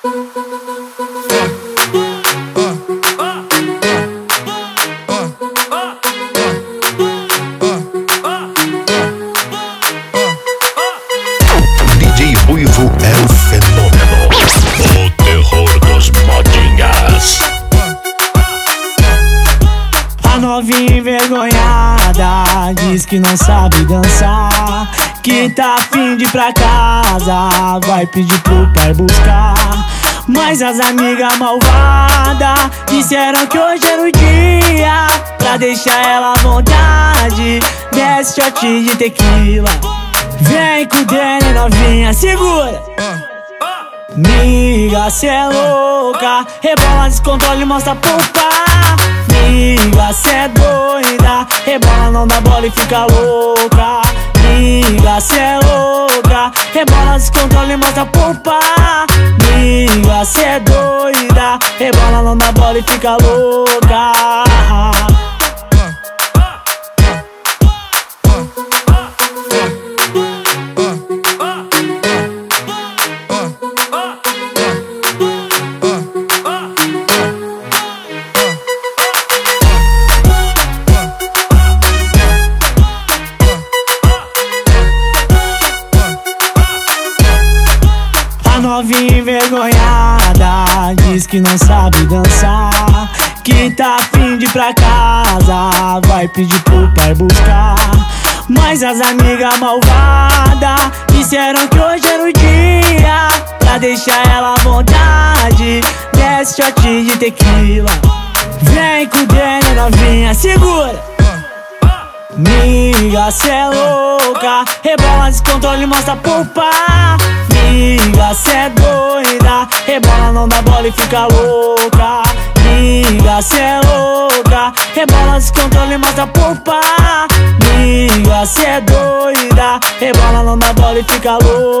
DJ Ruivo é o fenômeno. O terror dos modinhas. A novinha envergonhada diz que não sabe dançar. Que tá afim de ir pra casa, vai pedir pro pai buscar. Mas as amigas malvadas disseram que hoje era o dia pra deixar ela à vontade. Desce shot de tequila, vem com o Danny novinha, segura. Miga, cê é louca. Rebola, descontrole, mostra pupa Miga, cê é doida. Rebola, não dá bola e fica louca. Miga, cê é louca. Rebola, descontrole, mostra pupa Miga, cê é doida. Rebola, não dá bola e fica louca novinha envergonhada diz que não sabe dançar. Que tá afim de ir pra casa, vai pedir pro pai buscar. Mas as amigas malvadas disseram que hoje era o dia pra deixar ela à vontade. Desce shot de tequila, vem com o Danny novinha, segura. Miga, cê é louca Rebola, descontrole, mostra pupa Miga, cê é doida. Rebola, não dá bola e fica louca. Miga, cê é louca. Rebola, descontrole, mostra pupa Miga, cê é doida. Rebola, não dá bola e fica louca